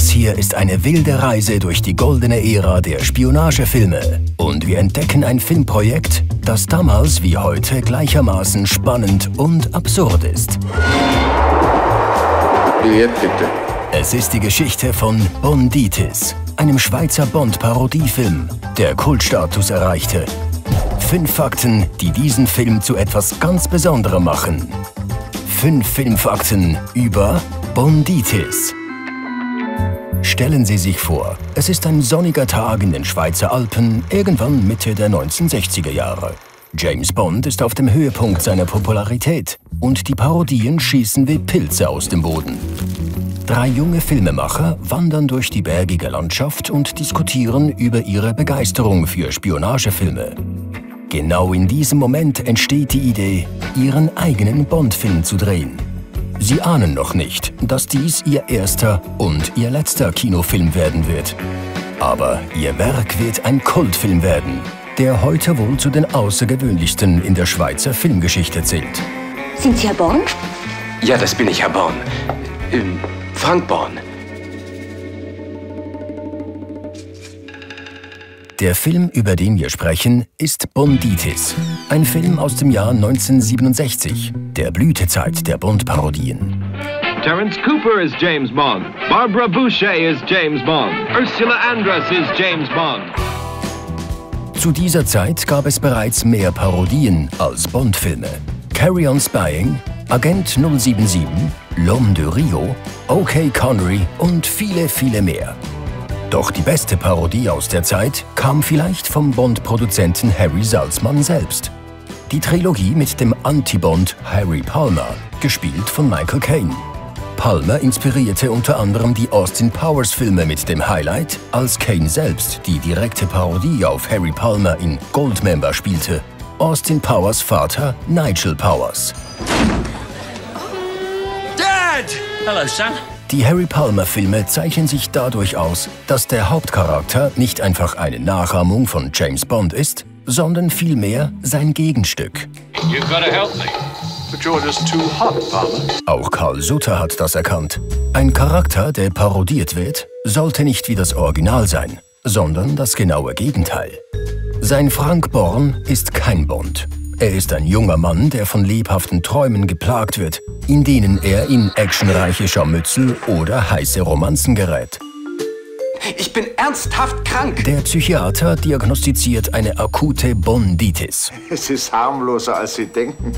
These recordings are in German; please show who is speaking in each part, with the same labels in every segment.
Speaker 1: Das hier ist eine wilde Reise durch die goldene Ära der Spionagefilme. Und wir entdecken ein Filmprojekt, das damals wie heute gleichermaßen spannend und absurd ist.
Speaker 2: Billett bitte.
Speaker 1: Es ist die Geschichte von Bonditis, einem Schweizer Bond-Parodiefilm, der Kultstatus erreichte. Fünf Fakten, die diesen Film zu etwas ganz Besonderem machen. Fünf Filmfakten über Bonditis. Stellen Sie sich vor, es ist ein sonniger Tag in den Schweizer Alpen, irgendwann Mitte der 1960er Jahre. James Bond ist auf dem Höhepunkt seiner Popularität und die Parodien schießen wie Pilze aus dem Boden. Drei junge Filmemacher wandern durch die bergige Landschaft und diskutieren über ihre Begeisterung für Spionagefilme. Genau in diesem Moment entsteht die Idee, ihren eigenen Bond-Film zu drehen. Sie ahnen noch nicht, dass dies ihr erster und ihr letzter Kinofilm werden wird. Aber ihr Werk wird ein Kultfilm werden, der heute wohl zu den außergewöhnlichsten in der Schweizer Filmgeschichte zählt.
Speaker 3: Sind Sie Herr Born?
Speaker 4: Ja, das bin ich, Herr Born. Ähm, Frank Born.
Speaker 1: Der Film, über den wir sprechen, ist Bonditis. Ein Film aus dem Jahr 1967, der Blütezeit der Bond-Parodien.
Speaker 5: Terence Cooper is James Bond. Barbara Boucher is James Bond. Ursula Andress is James Bond.
Speaker 1: Zu dieser Zeit gab es bereits mehr Parodien als Bond-Filme. Carry on Spying, Agent 077, L'Homme de Rio, OK Connery und viele, viele mehr. Doch die beste Parodie aus der Zeit kam vielleicht vom Bond-Produzenten Harry Salzman selbst. Die Trilogie mit dem Anti-Bond Harry Palmer, gespielt von Michael Caine. Palmer inspirierte unter anderem die Austin Powers Filme mit dem Highlight, als Caine selbst die direkte Parodie auf Harry Palmer in Goldmember spielte. Austin Powers Vater Nigel Powers.
Speaker 6: Dad! Hello, son.
Speaker 1: Die Harry Palmer-Filme zeichnen sich dadurch aus, dass der Hauptcharakter nicht einfach eine Nachahmung von James Bond ist, sondern vielmehr sein Gegenstück. Auch Karl Sutter hat das erkannt. Ein Charakter, der parodiert wird, sollte nicht wie das Original sein, sondern das genaue Gegenteil. Sein Frank Born ist kein Bond. Er ist ein junger Mann, der von lebhaften Träumen geplagt wird, in denen er in actionreiche Scharmützel oder heiße Romanzen gerät.
Speaker 4: Ich bin ernsthaft krank.
Speaker 1: Der Psychiater diagnostiziert eine akute Bonditis.
Speaker 2: Es ist harmloser, als Sie denken.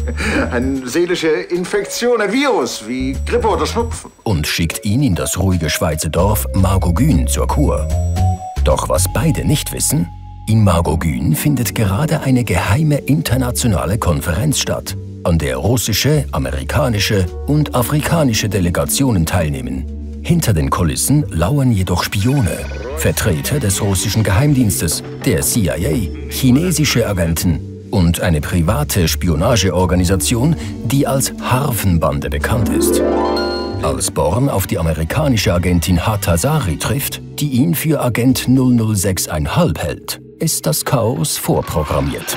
Speaker 2: Eine seelische Infektion, ein Virus, wie Grippe oder Schnupfen.
Speaker 1: und schickt ihn in das ruhige Schweizer Dorf Margogün zur Kur. Doch was beide nicht wissen, in Margogün findet gerade eine geheime internationale Konferenz statt, an der russische, amerikanische und afrikanische Delegationen teilnehmen. Hinter den Kulissen lauern jedoch Spione, Vertreter des russischen Geheimdienstes, der CIA, chinesische Agenten und eine private Spionageorganisation, die als Harfenbande bekannt ist. Als Born auf die amerikanische Agentin Hatazari trifft, die ihn für Agent 006,5 hält, ist das Chaos vorprogrammiert.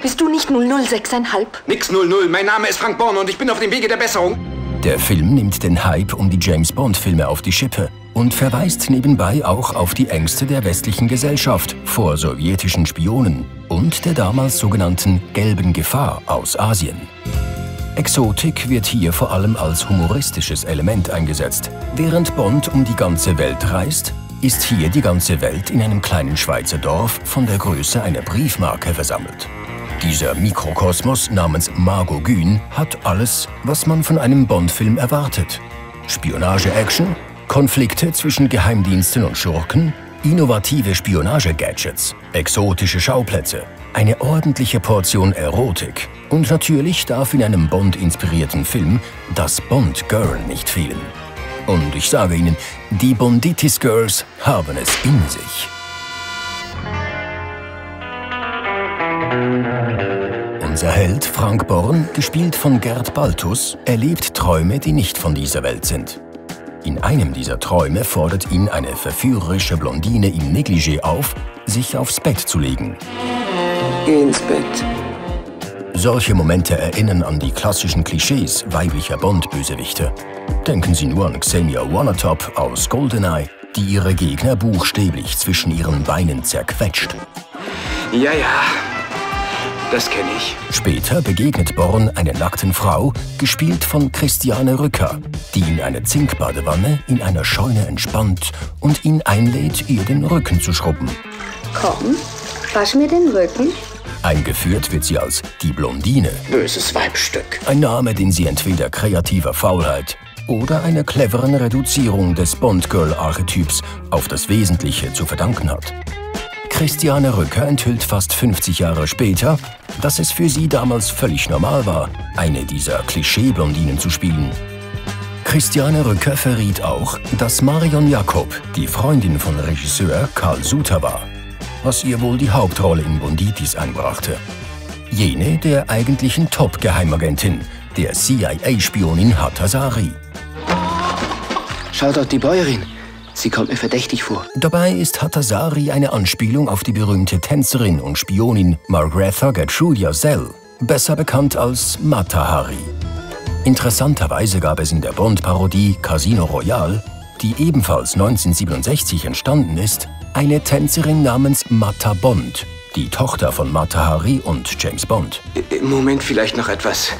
Speaker 3: Bist du nicht 006,5?
Speaker 4: Nix 00, mein Name ist Frank Born und ich bin auf dem Wege der Besserung.
Speaker 1: Der Film nimmt den Hype um die James Bond-Filme auf die Schippe und verweist nebenbei auch auf die Ängste der westlichen Gesellschaft vor sowjetischen Spionen und der damals sogenannten gelben Gefahr aus Asien. Exotik wird hier vor allem als humoristisches Element eingesetzt. Während Bond um die ganze Welt reist, ist hier die ganze Welt in einem kleinen Schweizer Dorf von der Größe einer Briefmarke versammelt. Dieser Mikrokosmos namens Margogün hat alles, was man von einem Bond-Film erwartet. Spionage-Action, Konflikte zwischen Geheimdiensten und Schurken, innovative Spionage-Gadgets, exotische Schauplätze, eine ordentliche Portion Erotik und natürlich darf in einem Bond-inspirierten Film das Bond-Girl nicht fehlen. Und ich sage Ihnen, die Bonditis Girls haben es in sich. Unser Held Frank Born, gespielt von Gerd Baltus, erlebt Träume, die nicht von dieser Welt sind. In einem dieser Träume fordert ihn eine verführerische Blondine im Negligé auf, sich aufs Bett zu legen.
Speaker 4: Geh ins Bett.
Speaker 1: Solche Momente erinnern an die klassischen Klischees weiblicher Bond-Bösewichte. Denken Sie nur an Xenia Wanatop aus GoldenEye, die ihre Gegner buchstäblich zwischen ihren Beinen zerquetscht.
Speaker 4: Ja, ja. Das kenne ich.
Speaker 1: Später begegnet Born einer nackten Frau, gespielt von Christiane Rücker, die in eine Zinkbadewanne in einer Scheune entspannt und ihn einlädt, ihr den Rücken zu schrubben.
Speaker 3: Komm, wasch mir den Rücken.
Speaker 1: Eingeführt wird sie als die Blondine.
Speaker 4: Böses Weibstück.
Speaker 1: Ein Name, den sie entweder kreativer Faulheit oder einer cleveren Reduzierung des Bond-Girl-Archetyps auf das Wesentliche zu verdanken hat. Christiane Rücker enthüllt fast 50 Jahre später, dass es für sie damals völlig normal war, eine dieser Klischee-Blondinen zu spielen. Christiane Rücker verriet auch, dass Marion Jakob die Freundin von Regisseur Karl Suter war, was ihr wohl die Hauptrolle in Bonditis einbrachte. Jene der eigentlichen Top-Geheimagentin, der CIA-Spionin Hattasari.
Speaker 4: Schau dort die Bäuerin. Sie kommt mir verdächtig vor.
Speaker 1: Dabei ist Hattasari eine Anspielung auf die berühmte Tänzerin und Spionin Margretha Gertrudia Zell, besser bekannt als Mata Hari. Interessanterweise gab es in der Bond-Parodie Casino Royale, die ebenfalls 1967 entstanden ist, eine Tänzerin namens Mata Bond, die Tochter von Mata Hari und James Bond.
Speaker 4: Im Moment vielleicht noch etwas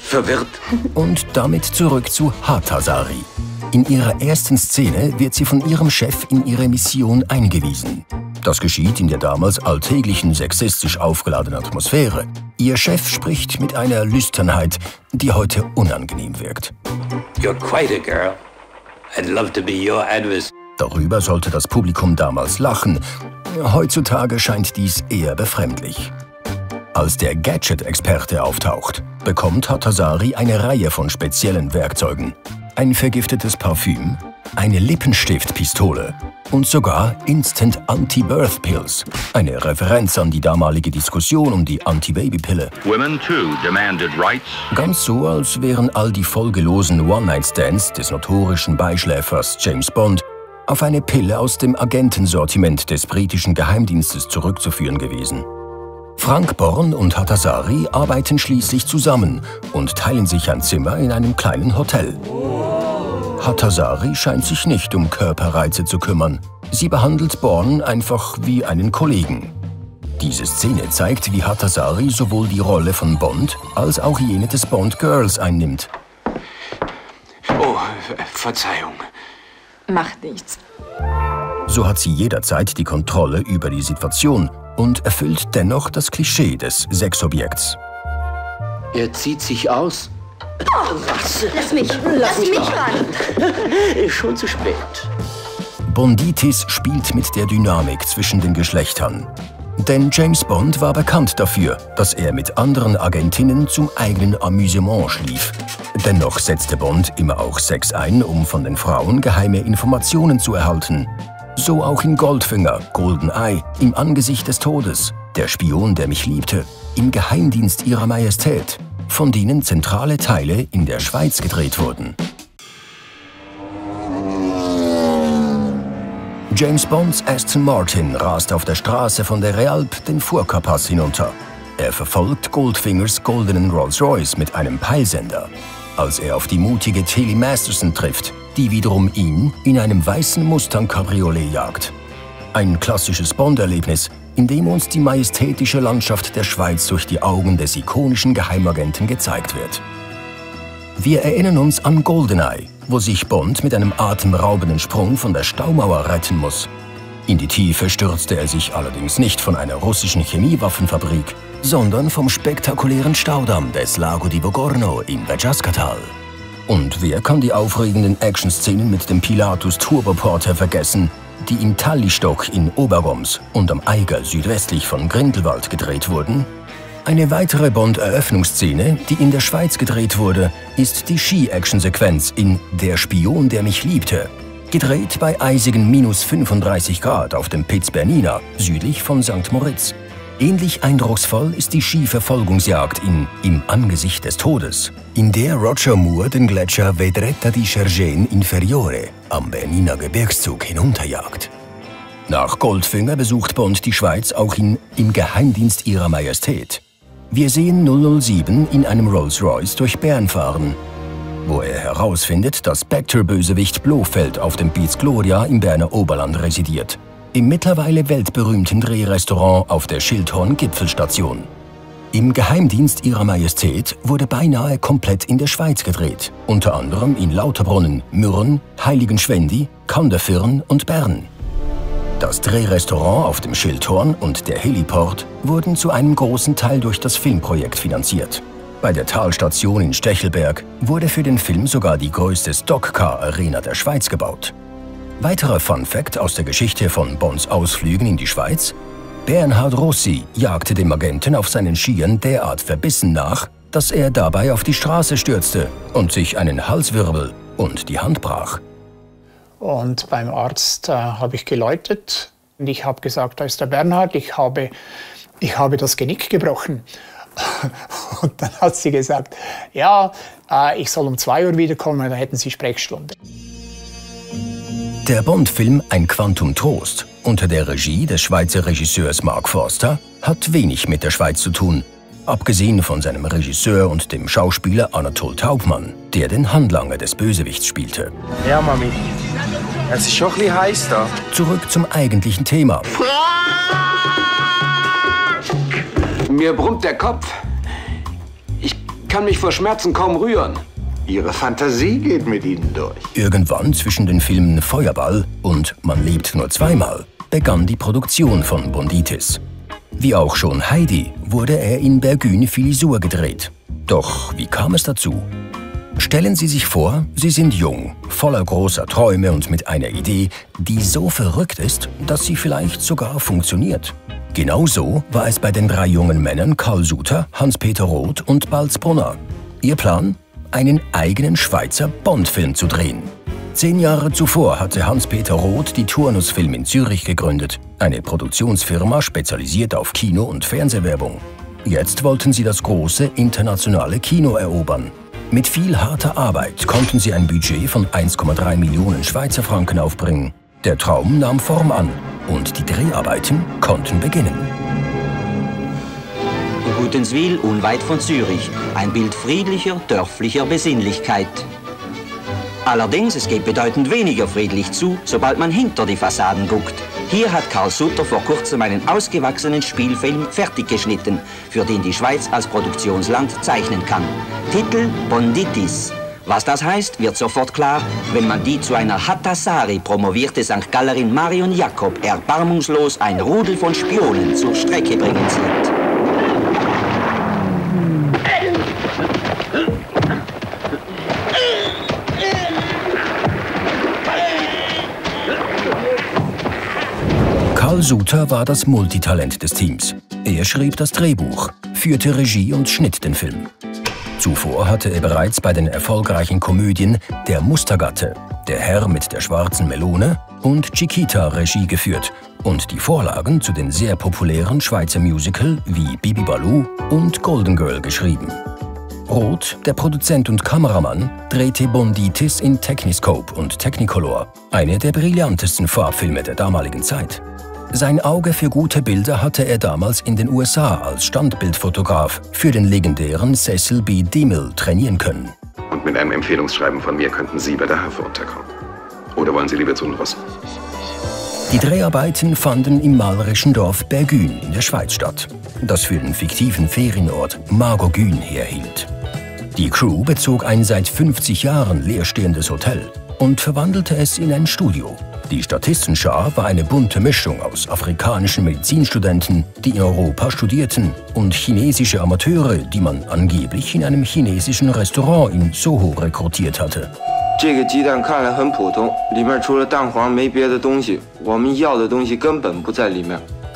Speaker 4: verwirrt.
Speaker 1: Und damit zurück zu Hattasari. In ihrer ersten Szene wird sie von ihrem Chef in ihre Mission eingewiesen. Das geschieht in der damals alltäglichen sexistisch aufgeladenen Atmosphäre. Ihr Chef spricht mit einer Lüsternheit, die heute unangenehm wirkt.
Speaker 4: You're quite a girl. I'd love to be your advis.
Speaker 1: Darüber sollte das Publikum damals lachen. Heutzutage scheint dies eher befremdlich. Als der Gadget-Experte auftaucht, bekommt Hattasari eine Reihe von speziellen Werkzeugen. Ein vergiftetes Parfüm, eine Lippenstiftpistole und sogar Instant Anti-Birth Pills. Eine Referenz an die damalige Diskussion um die Anti-Baby-Pille. Ganz so, als wären all die folgelosen One-Night-Stands des notorischen Beischläfers James Bond auf eine Pille aus dem Agentensortiment des britischen Geheimdienstes zurückzuführen gewesen. Frank Born und Hattasari arbeiten schließlich zusammen und teilen sich ein Zimmer in einem kleinen Hotel. Hattasari scheint sich nicht um Körperreize zu kümmern. Sie behandelt Born einfach wie einen Kollegen. Diese Szene zeigt, wie Hattasari sowohl die Rolle von Bond als auch jene des Bond Girls einnimmt.
Speaker 4: Oh, Verzeihung.
Speaker 3: Macht nichts.
Speaker 1: So hat sie jederzeit die Kontrolle über die Situation und erfüllt dennoch das Klischee des Sexobjekts.
Speaker 4: Er zieht sich aus.
Speaker 3: Lass mich, lass mich ran.
Speaker 4: Ist schon zu spät.
Speaker 1: Bonditis spielt mit der Dynamik zwischen den Geschlechtern. Denn James Bond war bekannt dafür, dass er mit anderen Agentinnen zum eigenen Amüsement schlief. Dennoch setzte Bond immer auch Sex ein, um von den Frauen geheime Informationen zu erhalten. So auch in Goldfinger, GoldenEye, im Angesicht des Todes, der Spion, der mich liebte, im Geheimdienst ihrer Majestät, von denen zentrale Teile in der Schweiz gedreht wurden. James Bonds Aston Martin rast auf der Straße von der Realp den Furka-Pass hinunter. Er verfolgt Goldfingers goldenen Rolls-Royce mit einem Peilsender. Als er auf die mutige Tilly Masterson trifft, die wiederum ihn in einem weißen Mustang Cabriolet jagt. Ein klassisches Bond-Erlebnis, in dem uns die majestätische Landschaft der Schweiz durch die Augen des ikonischen Geheimagenten gezeigt wird. Wir erinnern uns an GoldenEye, wo sich Bond mit einem atemraubenden Sprung von der Staumauer retten muss. In die Tiefe stürzte er sich allerdings nicht von einer russischen Chemiewaffenfabrik, sondern vom spektakulären Staudamm des Lago di Bogorno im Berjaskatal. Und wer kann die aufregenden Action-Szenen mit dem Pilatus Turboporter vergessen, die im Tallistock in Obergoms und am Eiger südwestlich von Grindelwald gedreht wurden? Eine weitere Bond-Eröffnungsszene, die in der Schweiz gedreht wurde, ist die Ski-Action-Sequenz in Der Spion, der mich liebte. Gedreht bei eisigen minus 35 Grad auf dem Piz Bernina, südlich von St. Moritz. Ähnlich eindrucksvoll ist die Skiverfolgungsjagd in Im Angesicht des Todes, in der Roger Moore den Gletscher Vedretta di Cergen Inferiore am Berniner Gebirgszug hinunterjagt. Nach Goldfinger besucht Bond die Schweiz auch in Im Geheimdienst ihrer Majestät. Wir sehen 007 in einem Rolls-Royce durch Bern fahren. wo er herausfindet, dass Spectre-Bösewicht Blofeld auf dem Beats Gloria im Berner Oberland residiert. Im mittlerweile weltberühmten Drehrestaurant auf der Schildhorn-Gipfelstation. Im Geheimdienst ihrer Majestät wurde beinahe komplett in der Schweiz gedreht. Unter anderem in Lauterbrunnen, Mürren, Heiligenschwendi, Kanderfirn und Bern. Das Drehrestaurant auf dem Schildhorn und der Heliport wurden zu einem großen Teil durch das Filmprojekt finanziert. Bei der Talstation in Stechelberg wurde für den Film sogar die größte Stockcar-Arena der Schweiz gebaut. Weiterer Fun Fact aus der Geschichte von Bonds Ausflügen in die Schweiz Bernhard Rossi jagte dem Agenten auf seinen Skiern derart verbissen nach, dass er dabei auf die Straße stürzte und sich einen Halswirbel und die Hand brach.
Speaker 7: Und beim Arzt äh, habe ich geläutet und ich habe gesagt, da ist der Bernhard, ich habe, ich habe das Genick gebrochen. Und dann hat sie gesagt, ja, äh, ich soll um zwei Uhr wiederkommen, da hätten Sie Sprechstunde.
Speaker 1: Der Bond-Film Ein Quantum Trost unter der Regie des Schweizer Regisseurs Mark Forster hat wenig mit der Schweiz zu tun, abgesehen von seinem Regisseur und dem Schauspieler Anatol Taubmann, der den Handlanger des Bösewichts spielte.
Speaker 8: Ja, Mami. Es ist schon ein bisschen heiß da.
Speaker 1: Zurück zum eigentlichen Thema.
Speaker 4: Mir brummt der Kopf. Ich kann mich vor Schmerzen kaum rühren.
Speaker 2: Ihre Fantasie geht mit Ihnen durch.
Speaker 1: Irgendwann zwischen den Filmen Feuerball und Man lebt nur zweimal begann die Produktion von Bonditis. Wie auch schon Heidi wurde er in Bergün Filisur gedreht. Doch wie kam es dazu? Stellen Sie sich vor, Sie sind jung, voller großer Träume und mit einer Idee, die so verrückt ist, dass sie vielleicht sogar funktioniert. Genauso war es bei den drei jungen Männern Karl Suter, Hans-Peter Roth und Balz Brunner. Ihr Plan? einen eigenen Schweizer Bond-Film zu drehen. Zehn Jahre zuvor hatte Hans-Peter Roth die Turnus Film in Zürich gegründet, eine Produktionsfirma spezialisiert auf Kino- und Fernsehwerbung. Jetzt wollten sie das große internationale Kino erobern. Mit viel harter Arbeit konnten sie ein Budget von 1,3 Millionen Schweizer Franken aufbringen. Der Traum nahm Form an und die Dreharbeiten konnten beginnen.
Speaker 9: Gutenswil, unweit von Zürich. Ein Bild friedlicher, dörflicher Besinnlichkeit. Allerdings, es geht bedeutend weniger friedlich zu, sobald man hinter die Fassaden guckt. Hier hat Karl Sutter vor kurzem einen ausgewachsenen Spielfilm fertiggeschnitten, für den die Schweiz als Produktionsland zeichnen kann. Titel Bonditis. Was das heißt, wird sofort klar, wenn man die zu einer Hattasari promovierte St. Gallerin Marion Jakob erbarmungslos ein Rudel von Spionen zur Strecke bringen sieht.
Speaker 1: Suter war das Multitalent des Teams. Er schrieb das Drehbuch, führte Regie und schnitt den Film. Zuvor hatte er bereits bei den erfolgreichen Komödien Der Mustergatte, Der Herr mit der schwarzen Melone und Chiquita Regie geführt und die Vorlagen zu den sehr populären Schweizer Musical wie Bibi Baloo und Golden Girl geschrieben. Roth, der Produzent und Kameramann, drehte Bonditis in Techniscope und Technicolor, eine der brillantesten Farbfilme der damaligen Zeit. Sein Auge für gute Bilder hatte er damals in den USA als Standbildfotograf für den legendären Cecil B. DeMille trainieren können.
Speaker 10: Und mit einem Empfehlungsschreiben von mir könnten Sie bei der Harfe unterkommen. Oder wollen Sie lieber zu den Russen?
Speaker 1: Die Dreharbeiten fanden im malerischen Dorf Bergün in der Schweiz statt, das für den fiktiven Ferienort Margogün herhielt. Die Crew bezog ein seit 50 Jahren leerstehendes Hotel und verwandelte es in ein Studio. Die Statistenschar war eine bunte Mischung aus afrikanischen Medizinstudenten, die in Europa studierten, und chinesische Amateure, die man angeblich in einem chinesischen Restaurant in Soho rekrutiert hatte.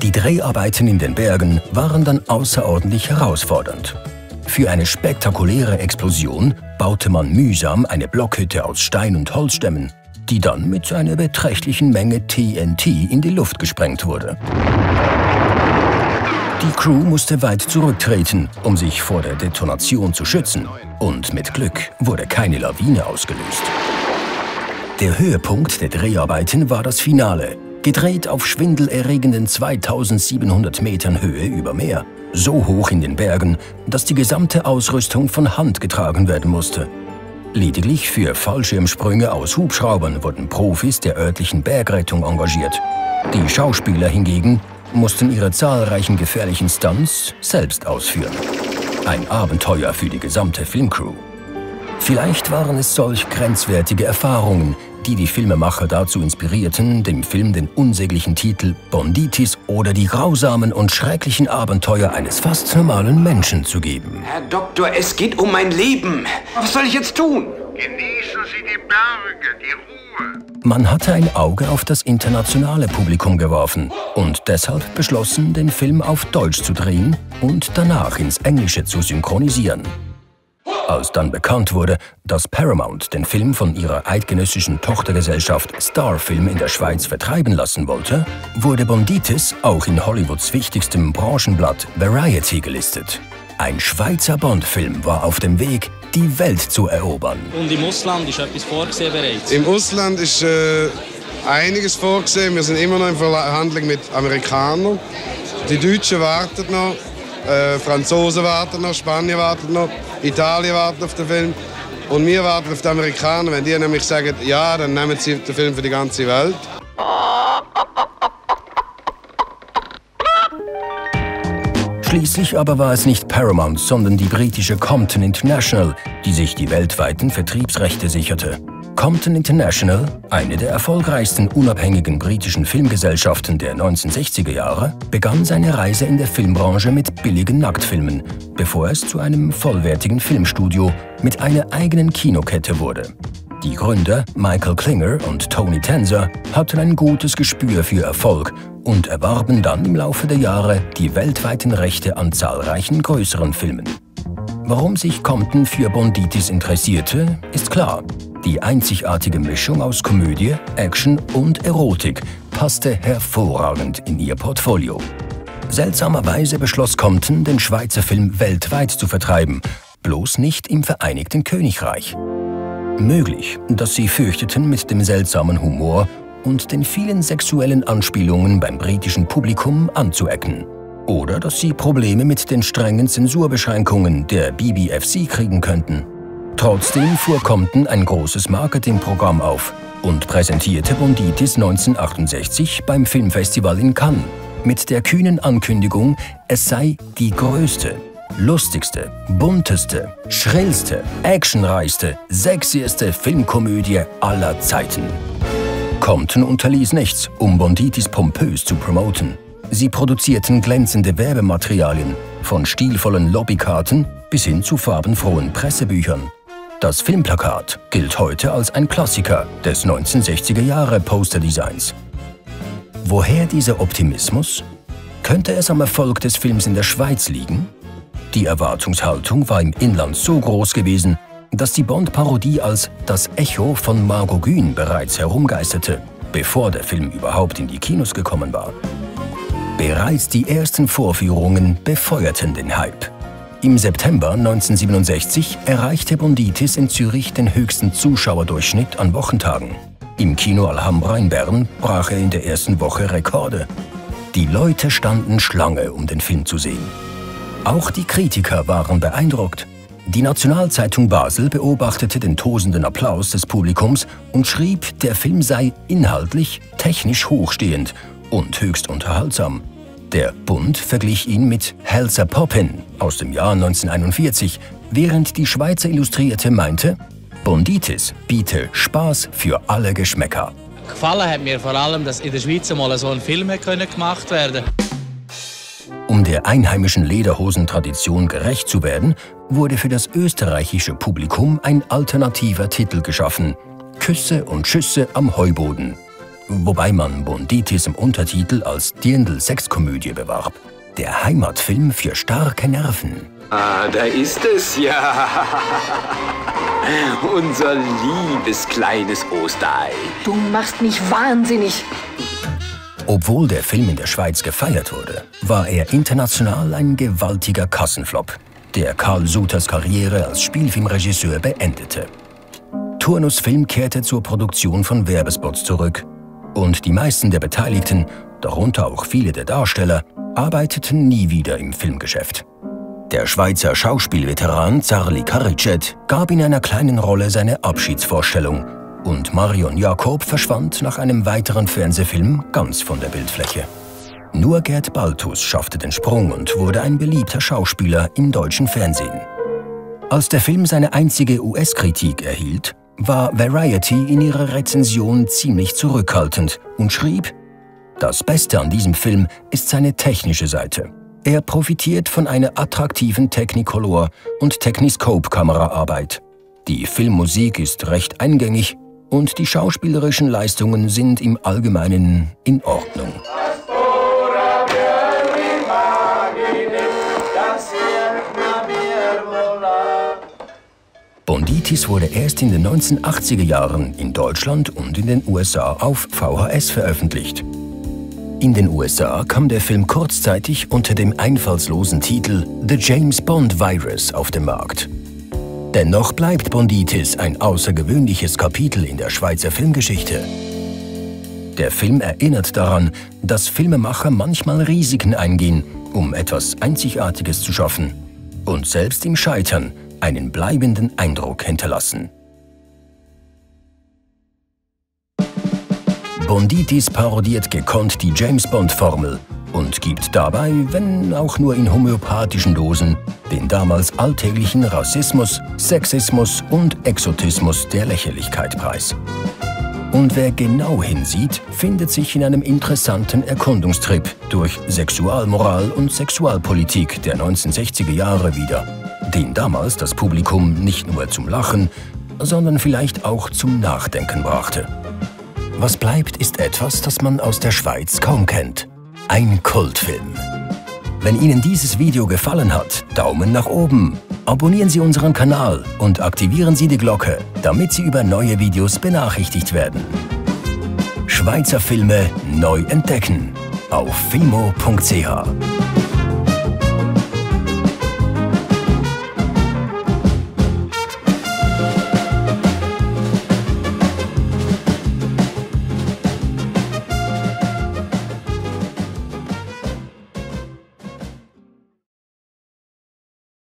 Speaker 1: Die Dreharbeiten in den Bergen waren dann außerordentlich herausfordernd. Für eine spektakuläre Explosion baute man mühsam eine Blockhütte aus Stein und Holzstämmen, die dann mit einer beträchtlichen Menge TNT in die Luft gesprengt wurde. Die Crew musste weit zurücktreten, um sich vor der Detonation zu schützen. Und mit Glück wurde keine Lawine ausgelöst. Der Höhepunkt der Dreharbeiten war das Finale, gedreht auf schwindelerregenden 2700 Metern Höhe über Meer, so hoch in den Bergen, dass die gesamte Ausrüstung von Hand getragen werden musste. Lediglich für Fallschirmsprünge aus Hubschraubern wurden Profis der örtlichen Bergrettung engagiert. Die Schauspieler hingegen mussten ihre zahlreichen gefährlichen Stunts selbst ausführen. Ein Abenteuer für die gesamte Filmcrew. Vielleicht waren es solch grenzwertige Erfahrungen, die die Filmemacher dazu inspirierten, dem Film den unsäglichen Titel Bonditis oder die grausamen und schrecklichen Abenteuer eines fast normalen Menschen zu geben.
Speaker 4: Herr Doktor, es geht um mein Leben. Was soll ich jetzt tun?
Speaker 2: Genießen Sie die Berge, die Ruhe.
Speaker 1: Man hatte ein Auge auf das internationale Publikum geworfen und deshalb beschlossen, den Film auf Deutsch zu drehen und danach ins Englische zu synchronisieren. Als dann bekannt wurde, dass Paramount den Film von ihrer eidgenössischen Tochtergesellschaft Starfilm in der Schweiz vertreiben lassen wollte, wurde Bonditis auch in Hollywoods wichtigstem Branchenblatt Variety gelistet. Ein Schweizer Bond-Film war auf dem Weg, die Welt zu erobern.
Speaker 6: Und im Ausland ist etwas vorgesehen bereits?
Speaker 8: Im Ausland ist äh, einiges vorgesehen. Wir sind immer noch in Verhandlung mit Amerikanern. Die Deutschen warten noch, äh, Franzosen warten noch, Spanier warten noch, Italien wartet auf den Film. Und wir warten auf die Amerikaner. Wenn die nämlich sagen, ja, dann nehmen sie den Film für die ganze Welt.
Speaker 1: Schließlich aber war es nicht Paramount, sondern die britische Compton International, die sich die weltweiten Vertriebsrechte sicherte. Compton International, eine der erfolgreichsten unabhängigen britischen Filmgesellschaften der 1960er Jahre, begann seine Reise in der Filmbranche mit billigen Nacktfilmen, bevor es zu einem vollwertigen Filmstudio mit einer eigenen Kinokette wurde. Die Gründer Michael Klinger und Tony Tenser hatten ein gutes Gespür für Erfolg und erwarben dann im Laufe der Jahre die weltweiten Rechte an zahlreichen größeren Filmen. Warum sich Compton für Bonditis interessierte, ist klar. Die einzigartige Mischung aus Komödie, Action und Erotik passte hervorragend in ihr Portfolio. Seltsamerweise beschloss Compton, den Schweizer Film weltweit zu vertreiben, bloß nicht im Vereinigten Königreich. Möglich, dass sie fürchteten, mit dem seltsamen Humor und den vielen sexuellen Anspielungen beim britischen Publikum anzuecken. Oder dass sie Probleme mit den strengen Zensurbeschränkungen der BBFC kriegen könnten. Trotzdem fuhr Compton ein großes Marketingprogramm auf und präsentierte Bonditis 1968 beim Filmfestival in Cannes mit der kühnen Ankündigung, es sei die größte, lustigste, bunteste, schrillste, actionreichste, sexieste Filmkomödie aller Zeiten. Compton unterließ nichts, um Bonditis pompös zu promoten. Sie produzierten glänzende Werbematerialien, von stilvollen Lobbykarten bis hin zu farbenfrohen Pressebüchern. Das Filmplakat gilt heute als ein Klassiker des 1960er Jahre Posterdesigns. Woher dieser Optimismus? Könnte es am Erfolg des Films in der Schweiz liegen? Die Erwartungshaltung war im Inland so groß gewesen, dass die Bond-Parodie als das Echo von Margot Gün bereits herumgeisterte, bevor der Film überhaupt in die Kinos gekommen war. Bereits die ersten Vorführungen befeuerten den Hype. Im September 1967 erreichte Bonditis in Zürich den höchsten Zuschauerdurchschnitt an Wochentagen. Im Kino Alhambra in Bern brach er in der ersten Woche Rekorde. Die Leute standen Schlange, um den Film zu sehen. Auch die Kritiker waren beeindruckt. Die Nationalzeitung Basel beobachtete den tosenden Applaus des Publikums und schrieb, der Film sei inhaltlich, technisch hochstehend und höchst unterhaltsam. Der Bund verglich ihn mit Helsa Poppin aus dem Jahr 1941, während die Schweizer Illustrierte meinte, Bonditis biete Spaß für alle Geschmäcker.
Speaker 6: Gefallen hat mir vor allem, dass in der Schweiz mal so ein Film gemacht werden
Speaker 1: Um der einheimischen Lederhosentradition gerecht zu werden, wurde für das österreichische Publikum ein alternativer Titel geschaffen: Küsse und Schüsse am Heuboden wobei man Bonditis im Untertitel als Dirndl-Sexkomödie bewarb. Der Heimatfilm für starke Nerven.
Speaker 4: Ah, da ist es ja. Unser liebes kleines Osterei.
Speaker 3: Du machst mich wahnsinnig.
Speaker 1: Obwohl der Film in der Schweiz gefeiert wurde, war er international ein gewaltiger Kassenflop, der Karl Suters Karriere als Spielfilmregisseur beendete. Turnus Film kehrte zur Produktion von Werbespots zurück und die meisten der Beteiligten, darunter auch viele der Darsteller, arbeiteten nie wieder im Filmgeschäft. Der Schweizer Schauspielveteran Zarli Karicet gab in einer kleinen Rolle seine Abschiedsvorstellung und Marion Jakob verschwand nach einem weiteren Fernsehfilm ganz von der Bildfläche. Nur Gerd Baltus schaffte den Sprung und wurde ein beliebter Schauspieler im deutschen Fernsehen. Als der Film seine einzige US-Kritik erhielt, war Variety in ihrer Rezension ziemlich zurückhaltend und schrieb, das Beste an diesem Film ist seine technische Seite. Er profitiert von einer attraktiven Technicolor- und Techniscope-Kameraarbeit. Die Filmmusik ist recht eingängig und die schauspielerischen Leistungen sind im Allgemeinen in Ordnung. Bonditis wurde erst in den 1980er Jahren in Deutschland und in den USA auf VHS veröffentlicht. In den USA kam der Film kurzzeitig unter dem einfallslosen Titel The James Bond Virus auf den Markt. Dennoch bleibt Bonditis ein außergewöhnliches Kapitel in der Schweizer Filmgeschichte. Der Film erinnert daran, dass Filmemacher manchmal Risiken eingehen, um etwas Einzigartiges zu schaffen und selbst im Scheitern einen bleibenden Eindruck hinterlassen. Bonditis parodiert gekonnt die James Bond-Formel und gibt dabei, wenn auch nur in homöopathischen Dosen, den damals alltäglichen Rassismus, Sexismus und Exotismus der Lächerlichkeit preis. Und wer genau hinsieht, findet sich in einem interessanten Erkundungstrip durch Sexualmoral und Sexualpolitik der 1960er Jahre wieder, den damals das Publikum nicht nur zum Lachen, sondern vielleicht auch zum Nachdenken brachte. Was bleibt, ist etwas, das man aus der Schweiz kaum kennt. Ein Kultfilm. Wenn Ihnen dieses Video gefallen hat, Daumen nach oben. Abonnieren Sie unseren Kanal und aktivieren Sie die Glocke, damit Sie über neue Videos benachrichtigt werden. Schweizer Filme neu entdecken auf filmo.ch